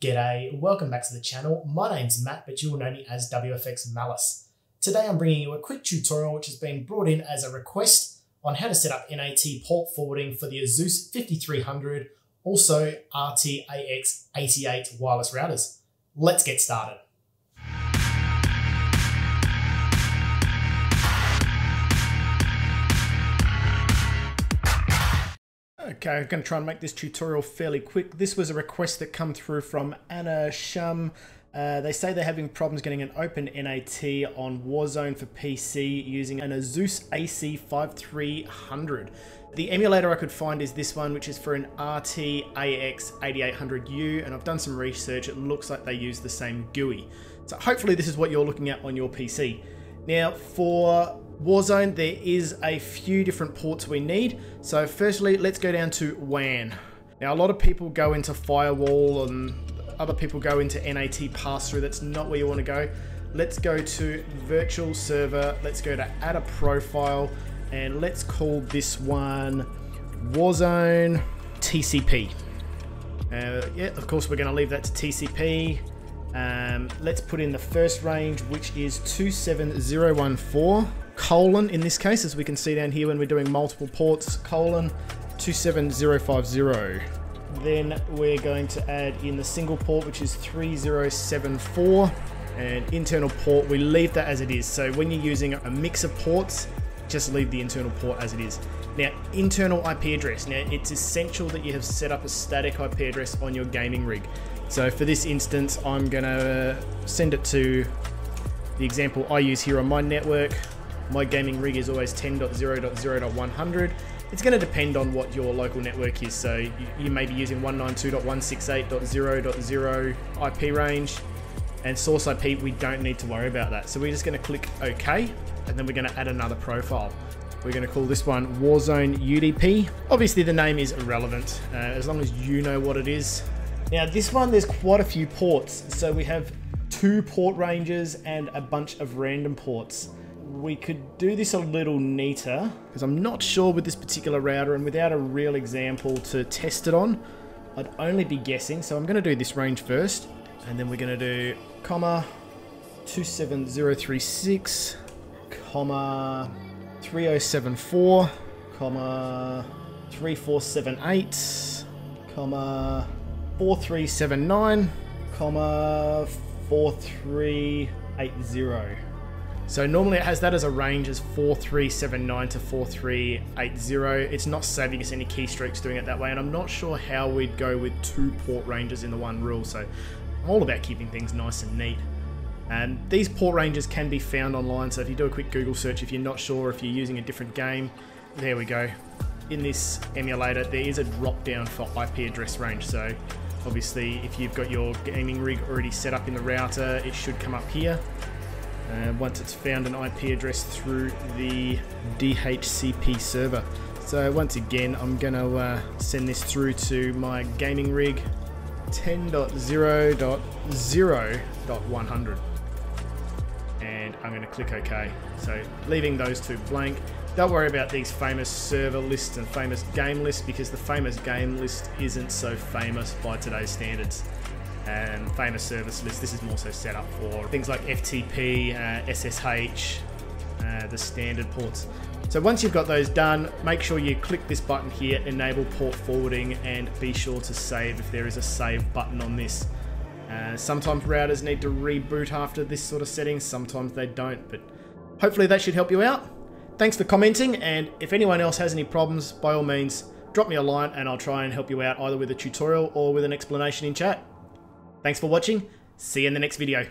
G'day, welcome back to the channel. My name's Matt, but you will know me as WFX Malice. Today I'm bringing you a quick tutorial which has been brought in as a request on how to set up NAT port forwarding for the Asus 5300, also RTAX88 wireless routers. Let's get started. Okay, I'm going to try and make this tutorial fairly quick. This was a request that come through from Anna Shum. Uh, they say they're having problems getting an open NAT on Warzone for PC using an Asus AC5300. The emulator I could find is this one, which is for an RTAX8800U, and I've done some research. It looks like they use the same GUI. So hopefully this is what you're looking at on your PC. Now, for Warzone, there is a few different ports we need. So firstly, let's go down to WAN. Now, a lot of people go into firewall and other people go into NAT pass-through. That's not where you want to go. Let's go to virtual server. Let's go to add a profile and let's call this one Warzone TCP. Uh, yeah, of course, we're going to leave that to TCP. Um, let's put in the first range, which is 27014 colon in this case, as we can see down here when we're doing multiple ports, colon 27050. Then we're going to add in the single port, which is 3074, and internal port, we leave that as it is. So when you're using a mix of ports, just leave the internal port as it is. Now, internal IP address. Now, it's essential that you have set up a static IP address on your gaming rig. So for this instance, I'm gonna send it to the example I use here on my network, my gaming rig is always 10.0.0.100. It's going to depend on what your local network is. So you, may be using 192.168.0.0 IP range and source IP, we don't need to worry about that. So we're just going to click OK and then we're going to add another profile. We're going to call this one Warzone UDP. Obviously the name is irrelevant uh, as long as you know what it is. Now this one, there's quite a few ports. So we have two port ranges and a bunch of random ports we could do this a little neater because I'm not sure with this particular router and without a real example to test it on, I'd only be guessing. So I'm going to do this range first and then we're going to do comma 27036 comma 3074 comma 3478 comma 4379 comma 4380 so normally it has that as a range as 4379 to 4380. It's not saving us any keystrokes doing it that way, and I'm not sure how we'd go with two port ranges in the one rule, so I'm all about keeping things nice and neat. And these port ranges can be found online, so if you do a quick Google search, if you're not sure if you're using a different game, there we go. In this emulator, there is a drop down for IP address range, so obviously if you've got your gaming rig already set up in the router, it should come up here uh, once it's found an IP address through the DHCP server. So once again, I'm going to uh, send this through to my gaming rig 10.0.0.100 and I'm going to click OK. So leaving those two blank. Don't worry about these famous server lists and famous game lists because the famous game list isn't so famous by today's standards and famous service list. This is more so set up for things like FTP, uh, SSH, uh, the standard ports. So once you've got those done, make sure you click this button here, enable port forwarding, and be sure to save if there is a save button on this. Uh, sometimes routers need to reboot after this sort of setting, sometimes they don't, but hopefully that should help you out. Thanks for commenting, and if anyone else has any problems, by all means, drop me a line and I'll try and help you out either with a tutorial or with an explanation in chat. Thanks for watching. See you in the next video.